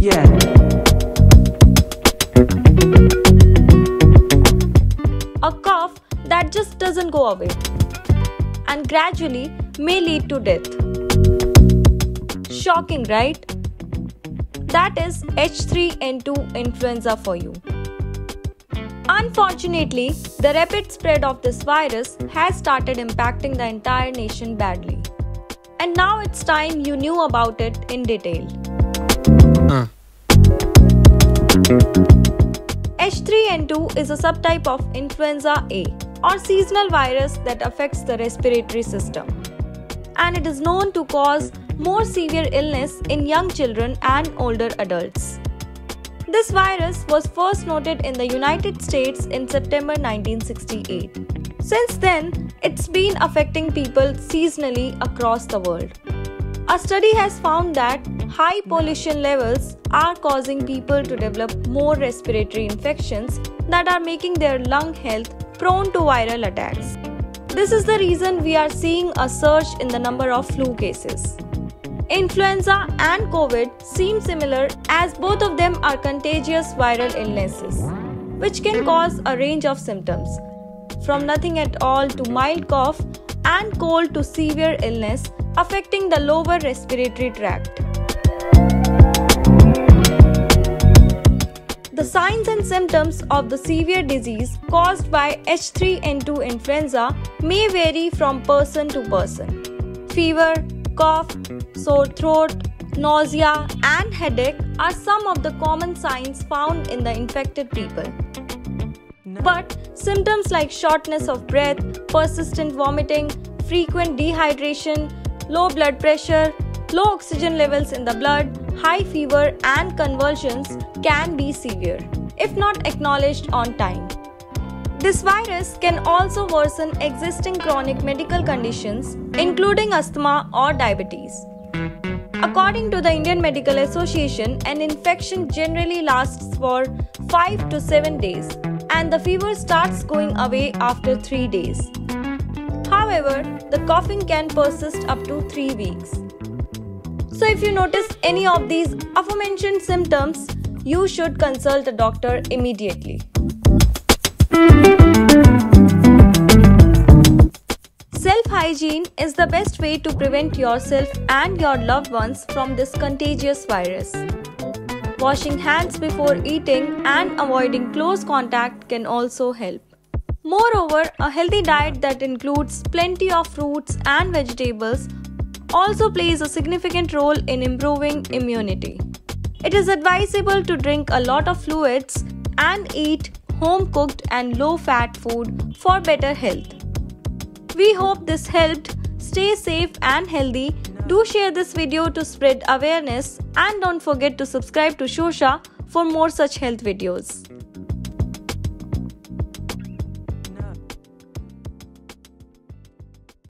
Yeah. A cough that just doesn't go away and gradually may lead to death. Shocking, right? That is H3N2 influenza for you. Unfortunately, the rapid spread of this virus has started impacting the entire nation badly. And now it's time you knew about it in detail. H3N2 is a subtype of influenza A or seasonal virus that affects the respiratory system. And it is known to cause more severe illness in young children and older adults. This virus was first noted in the United States in September 1968. Since then, it's been affecting people seasonally across the world. A study has found that high pollution levels are causing people to develop more respiratory infections that are making their lung health prone to viral attacks. This is the reason we are seeing a surge in the number of flu cases. Influenza and COVID seem similar as both of them are contagious viral illnesses, which can cause a range of symptoms, from nothing at all to mild cough and cold to severe illness affecting the lower respiratory tract. Signs and symptoms of the severe disease caused by H3N2 influenza may vary from person to person. Fever, cough, sore throat, nausea, and headache are some of the common signs found in the infected people. But symptoms like shortness of breath, persistent vomiting, frequent dehydration, low blood pressure, low oxygen levels in the blood, high fever, and convulsions can be severe if not acknowledged on time. This virus can also worsen existing chronic medical conditions, including asthma or diabetes. According to the Indian Medical Association, an infection generally lasts for 5 to 7 days and the fever starts going away after 3 days. However, the coughing can persist up to 3 weeks. If you notice any of these aforementioned symptoms, you should consult a doctor immediately. Self hygiene is the best way to prevent yourself and your loved ones from this contagious virus. Washing hands before eating and avoiding close contact can also help. Moreover, a healthy diet that includes plenty of fruits and vegetables also plays a significant role in improving immunity. It is advisable to drink a lot of fluids and eat home cooked and low fat food for better health. We hope this helped. Stay safe and healthy. Do share this video to spread awareness and don't forget to subscribe to Showsha for more such health videos.